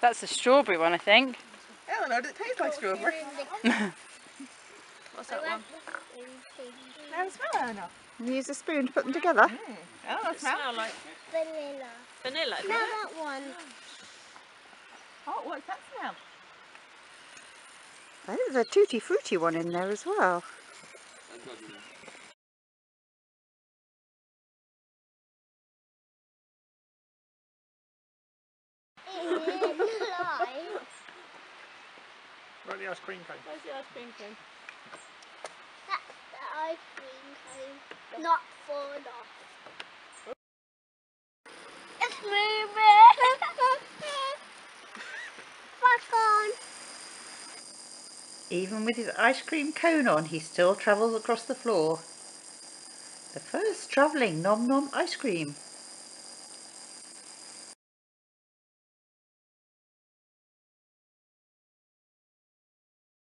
That's a strawberry one, I think. Eleanor, does it taste like strawberry? What's that one? How does it smell, Eleanor? You use a spoon to put them together. Mm. Eleanor, It smell. smell like Vanilla. vanilla. doesn't Now it? that one. Oh, what's that smell? I think there's a tutti frutti one in there as well. Right, the ice cream cone. Where's the ice cream cone? That's the ice cream cone. Not fallen off. It's moving. Back on. Even with his ice cream cone on, he still travels across the floor. The first travelling nom nom ice cream.